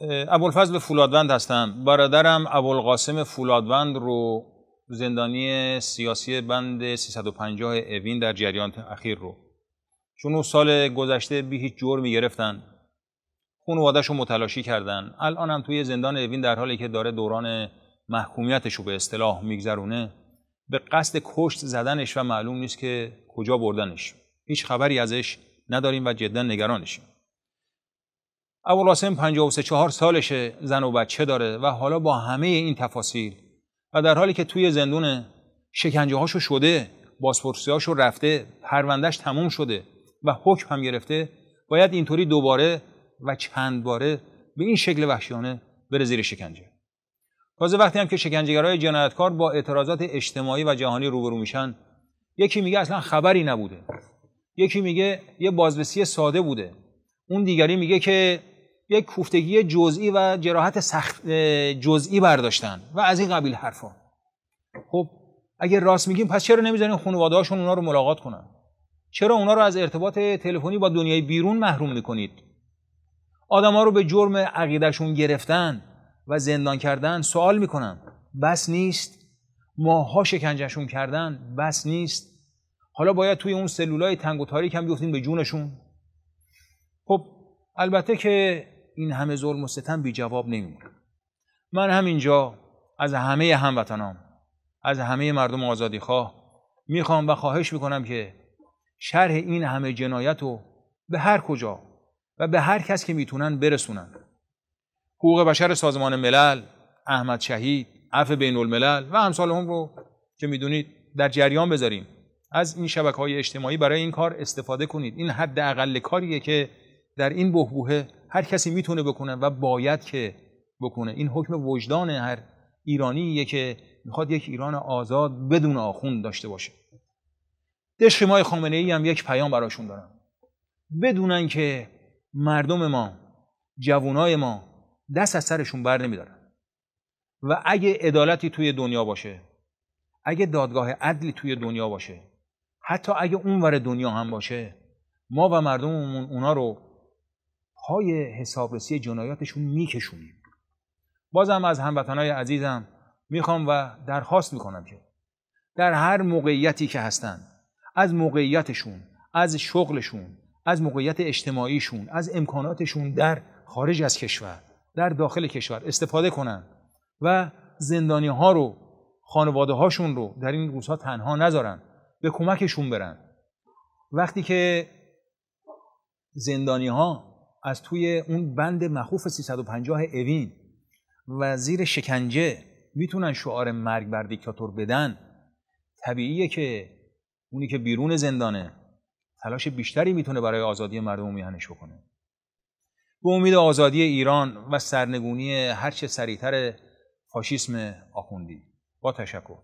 ابوالفضل فولادوند هستم. برادرم ابوالقاسم فولادوند رو زندانی سیاسی بند 350 اوین در جریان اخیر رو. چون اون سال گذشته بی هیچ جرمی گرفتن خانواده‌شو متلاشی کردن. الان هم توی زندان اوین در حالی که داره دوران محکومیتش رو به اصطلاح میگذرونه به قصد کشت زدنش و معلوم نیست که کجا بردنش. هیچ خبری ازش نداریم و جدا نگرانشیم. ابوالقاسم 53 4 سالشه زن و بچه داره و حالا با همه این تفاصیل. و در حالی که توی زندون شکنجه هاشو شده بازپرسی هاشو رفته پروندهش تموم شده و حکم هم گرفته باید اینطوری دوباره و چند باره به این شکل وحشیانه بره زیر شکنجه. تازه وقتی هم که شکنجهگرای جنایتکار با اعتراضات اجتماعی و جهانی روبرو میشن یکی میگه اصلا خبری نبوده. یکی میگه یه بازرسی ساده بوده. اون دیگری میگه که یک کوفتگی جزئی و جراحت سخت جزئی برداشتن و از این قبیل حرفا. خب اگر راست میگیم پس چرا نمی‌ذارین خانواده هاشون اونا رو ملاقات کنن؟ چرا اونا رو از ارتباط تلفنی با دنیای بیرون محروم می‌کنید؟ آدما رو به جرم عقیدهشون گرفتن و زندان کردن سوال می‌کنم بس نیست. ماها شکنجهشون کردن. بس نیست. حالا باید توی اون سلولای تنگ و تاریک هم بیفتین به جونشون. خب البته که این همه ظلم و ستم بی جواب نمیمونه. من همینجا از همه هموطنام از همه مردم آزادی خواه می‌خوام و خواهش می‌کنم که شرح این همه جنایت رو به هر کجا و به هر کس که می‌تونن برسونن. حقوق بشر سازمان ملل احمد شهید عفو بین الملل و امثال هم رو که می‌دونید در جریان بذاریم. از این شبکه های اجتماعی برای این کار استفاده کنید. این حد اقل کاریه که در این بهبوهه هر کسی می‌تونه بکنه و باید که بکنه. این حکم وجدان هر ایرانیه که می‌خواد یک ایران آزاد بدون آخوند داشته باشه. دشخ مای خامنه ای هم یک پیام براشون دارم بدونن که مردم ما جوانای ما دست از سرشون بر نمیدارن. و اگه عدالتی توی دنیا باشه اگه دادگاه عدلی توی دنیا باشه حتی اگه اونور دنیا هم باشه ما و مردممون اونا رو پای حسابرسی جنایاتشون میکشونیم. بازم از هموطنای عزیزم می‌خوام و درخواست می‌کنم که در هر موقعیتی که هستن از موقعیتشون از شغلشون از موقعیت اجتماعیشون از امکاناتشون در خارج از کشور در داخل کشور استفاده کنن و زندانی ها رو خانواده هاشون رو در این روزها تنها نذارن به کمکشون برن. وقتی که زندانی ها از توی اون بند مخوف 350 اوین. و زیر شکنجه می‌تونن شعار مرگ بر دیکتاتور بدن؟ طبیعیه که اونی که بیرون زندانه تلاش بیشتری می‌تونه برای آزادی مردم میهنش بکنه. به امید آزادی ایران و سرنگونی هرچه سریعتر فاشیسم آخوندی. با تشکر.